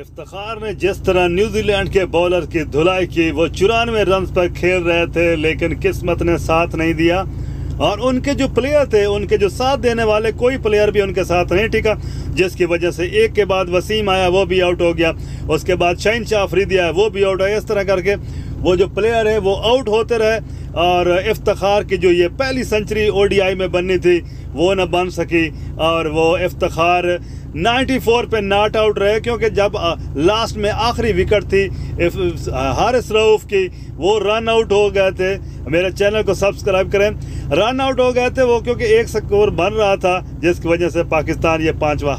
इफ्तार ने जिस तरह न्यूजीलैंड के बॉलर की धुलाई की, वो चुरानवे रन पर खेल रहे थे, लेकिन किस्मत ने साथ नहीं दिया। और उनके जो प्लेयर थे, उनके जो साथ देने वाले, कोई प्लेयर भी उनके साथ नहीं टिका, जिसकी वजह से एक के बाद वसीम आया, वो भी आउट हो गया। उसके बाद शाइन शाह अफरीदी आया, वो भी आउट हो इस तरह करके वो जो प्लेयर है, वो आउट होते रहे। और इफ्तार की जो ये पहली सेंचुरी ओडीआई में बननी थी, वो न बन सकी, और वो इफ्तार 94 पे नॉट आउट रहे, क्योंकि जब लास्ट में आखिरी विकेट थी हारिस रऊफ की, वो रन आउट हो गए थे। मेरे चैनल को सब्सक्राइब करें। रन आउट हो गए थे वो, क्योंकि एक स्कोर बन रहा था, जिसकी वजह से पाकिस्तान ये पांचवा